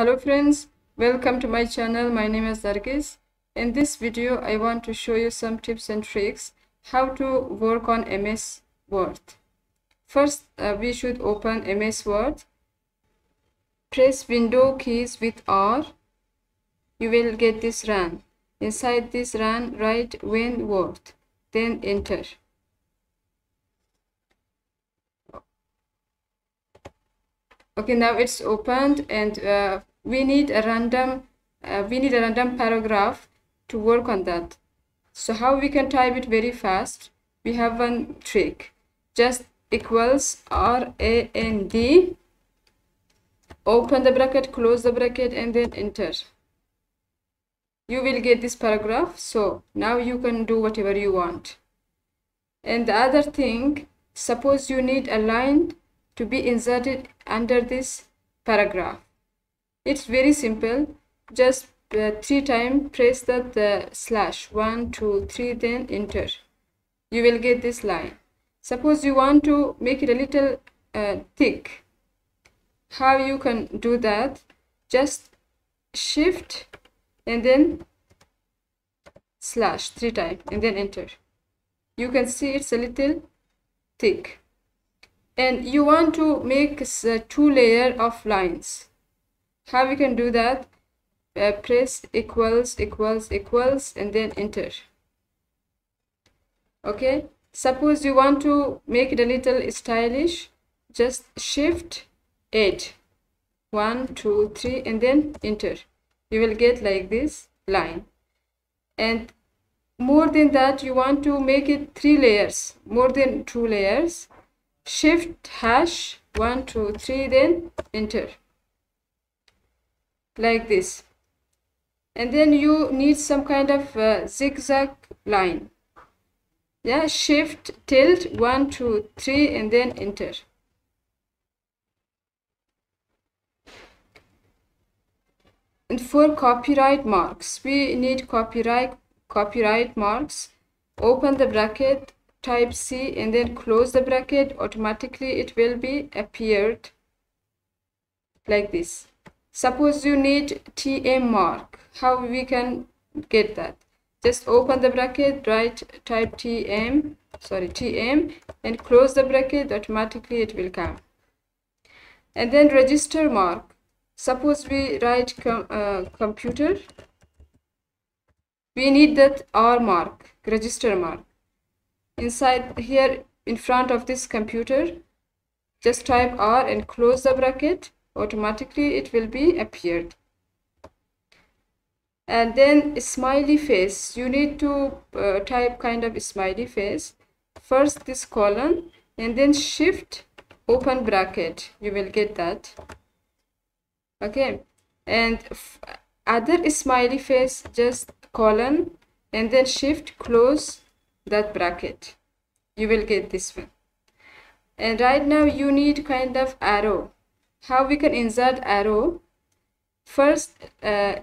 Hello friends, welcome to my channel. My name is Nargis. In this video, I want to show you some tips and tricks how to work on MS Word. First, uh, we should open MS Word. Press window keys with R. You will get this run. Inside this run, write winword, then enter. okay now it's opened and uh, we need a random uh, we need a random paragraph to work on that. So how we can type it very fast? We have one trick. Just equals r a n d open the bracket close the bracket and then enter. You will get this paragraph. So now you can do whatever you want. And the other thing suppose you need a line to be inserted under this paragraph. It's very simple. Just uh, three times press that the slash one, two, three, then enter. You will get this line. Suppose you want to make it a little uh, thick. How you can do that? Just shift and then slash three times and then enter. You can see it's a little thick and you want to make a two layer of lines how we can do that? Uh, press equals equals equals and then enter. Okay? Suppose you want to make it a little stylish just shift 8 1 2 3 and then enter. You will get like this line. And more than that you want to make it three layers. More than two layers. Shift hash. One two three then enter like this. And then you need some kind of uh, zigzag line. Yeah shift tilt one two three and then enter. And for copyright marks we need copyright copyright marks. Open the bracket type C and then close the bracket. Automatically it will be appeared like this suppose you need TM mark. How we can get that? Just open the bracket write type TM sorry TM and close the bracket automatically it will come. And then register mark. Suppose we write com uh, computer. We need that R mark register mark. Inside here in front of this computer just type R and close the bracket automatically it will be appeared. And then smiley face you need to uh, type kind of smiley face. First this colon and then shift open bracket. You will get that. Okay. And other smiley face just colon and then shift close that bracket. You will get this one. And right now you need kind of arrow how we can insert arrow? First uh,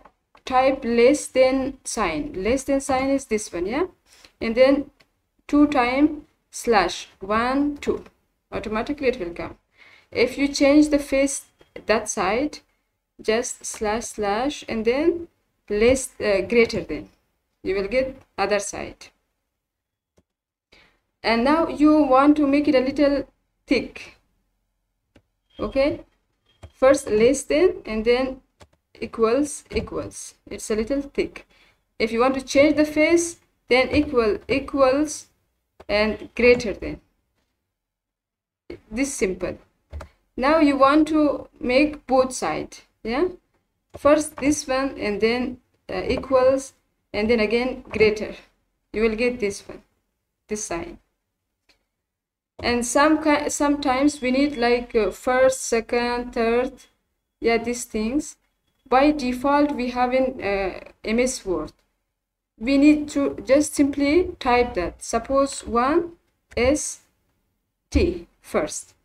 type less than sign. Less than sign is this one yeah? And then two time slash one two. Automatically it will come. If you change the face that side just slash slash and then less uh, greater than. You will get other side. And now you want to make it a little thick. Okay first less than and then equals equals. It's a little thick. If you want to change the face then equal equals and greater than. This simple. Now you want to make both side yeah? First this one and then uh, equals and then again greater. You will get this one this sign and some sometimes we need like uh, first second third yeah these things. By default we have in uh, ms word. We need to just simply type that. Suppose one is t first.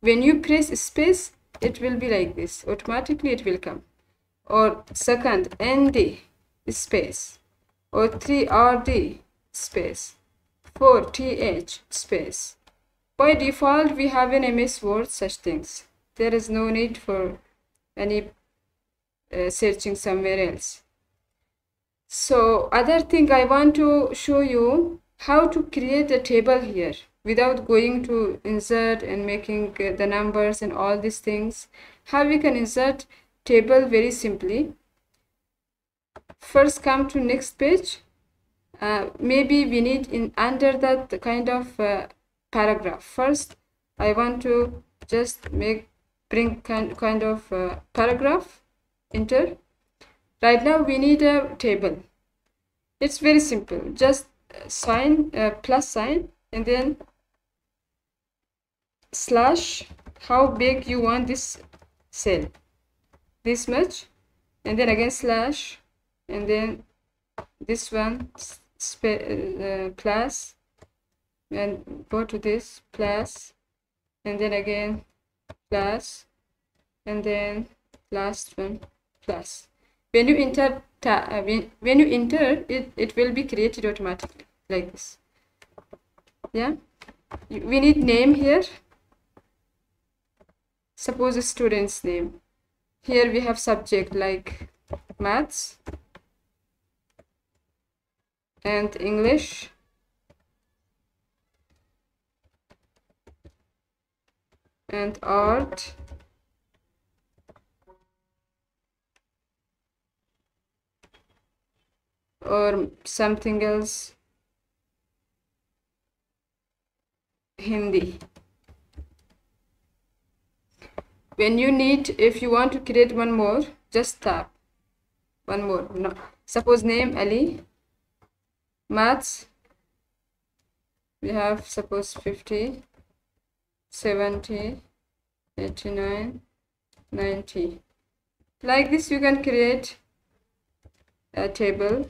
When you press space it will be like this. Automatically it will come. Or second nd space. Or 3 rd space. 4 th space by default, we have an MS Word such things. There is no need for any uh, searching somewhere else. So other thing i want to show you how to create a table here without going to insert and making uh, the numbers and all these things. How we can insert table very simply. First come to next page. Uh, maybe we need in under that kind of uh, paragraph. First i want to just make bring kind, kind of paragraph enter. Right now we need a table. It's very simple. Just sign uh, plus sign and then slash how big you want this cell. This much and then again slash and then this one uh, plus and go to this plus and then again plus and then last one plus. When you enter uh, when, when you enter it it will be created automatically like this. Yeah? We need name here. Suppose a student's name. Here we have subject like maths and English and art. Or something else. Hindi. When you need if you want to create one more just tap. One more. No. Suppose name Ali. Maths. We have suppose 50 70 89 90 like this you can create a table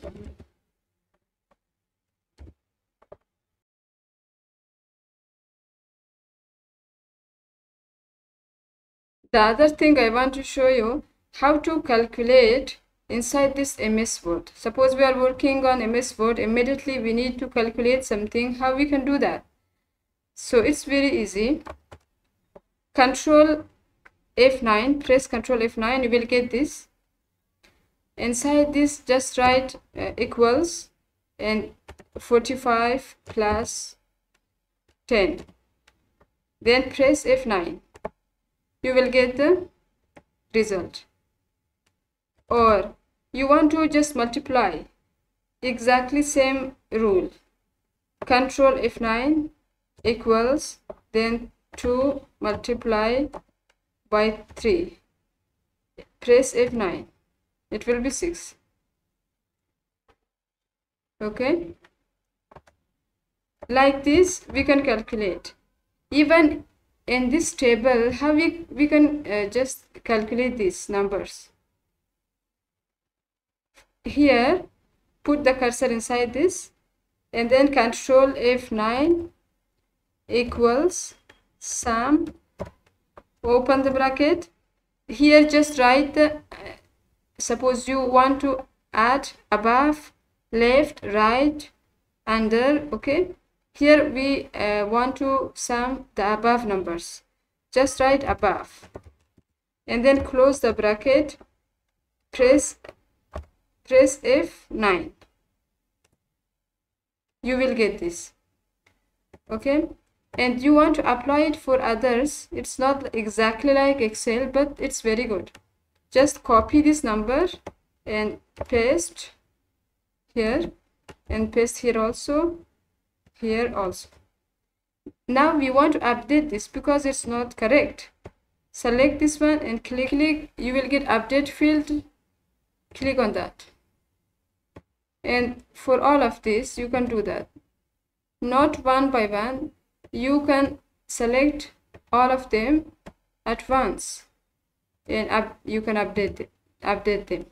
the other thing I want to show you how to calculate inside this MS Word. Suppose we are working on MS Word, immediately we need to calculate something, how we can do that? So it's very easy. Control F9, press Control F9, you will get this. Inside this, just write uh, equals and 45 plus 10. Then press F9 you will get the result or you want to just multiply exactly same rule control f9 equals then 2 multiply by 3 press f9 it will be 6 okay? Like this we can calculate. Even in this table how we we can uh, just calculate these numbers. Here put the cursor inside this and then control f9 equals sum open the bracket here just write the suppose you want to add above left right under okay here we uh, want to sum the above numbers. Just write above. And then close the bracket. Press, press F9. You will get this. Okay. And you want to apply it for others. It's not exactly like Excel, but it's very good. Just copy this number and paste here and paste here also here also. Now we want to update this because it's not correct. Select this one and click click. You will get update field. Click on that. And for all of this you can do that. Not one by one you can select all of them at once. And up, you can update it, update them